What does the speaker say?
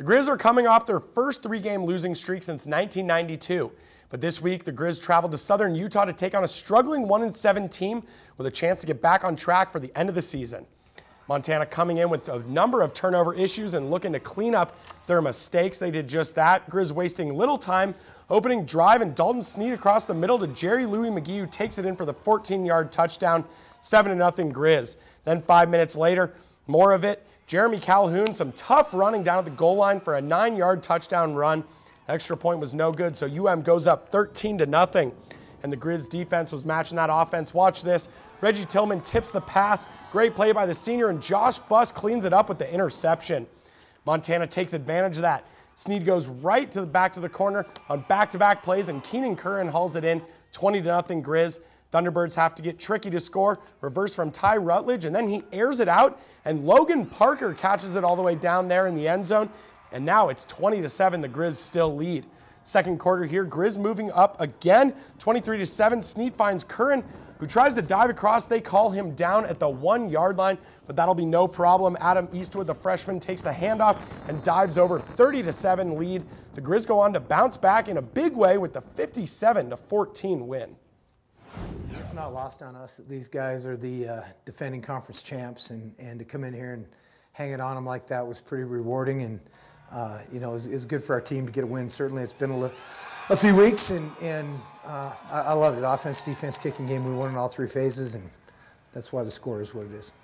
The Grizz are coming off their first three-game losing streak since 1992. But this week, the Grizz traveled to southern Utah to take on a struggling 1-7 team with a chance to get back on track for the end of the season. Montana coming in with a number of turnover issues and looking to clean up their mistakes. They did just that. Grizz wasting little time, opening drive and Dalton Sneed across the middle to Jerry Louie-McGee who takes it in for the 14-yard touchdown, 7-0 Grizz. Then five minutes later, more of it. Jeremy Calhoun, some tough running down at the goal line for a nine-yard touchdown run. Extra point was no good, so UM goes up 13 to nothing and the Grizz defense was matching that offense. Watch this. Reggie Tillman tips the pass. Great play by the senior, and Josh Buss cleans it up with the interception. Montana takes advantage of that. Sneed goes right to the back to the corner on back-to-back -back plays, and Keenan Curran hauls it in 20 to nothing Grizz. Thunderbirds have to get tricky to score. Reverse from Ty Rutledge, and then he airs it out, and Logan Parker catches it all the way down there in the end zone. And now it's 20 to 7. The Grizz still lead. Second quarter here, Grizz moving up again, 23 to 7. Sneed finds Curran, who tries to dive across. They call him down at the one yard line, but that'll be no problem. Adam Eastwood, the freshman, takes the handoff and dives over 30 to 7 lead. The Grizz go on to bounce back in a big way with the 57 to 14 win. It's not lost on us that these guys are the uh, defending conference champs, and, and to come in here and hang it on them like that was pretty rewarding. And uh, you know, is good for our team to get a win. Certainly, it's been a, a few weeks, and, and uh, I, I love it. Offense, defense, kicking game. We won in all three phases, and that's why the score is what it is.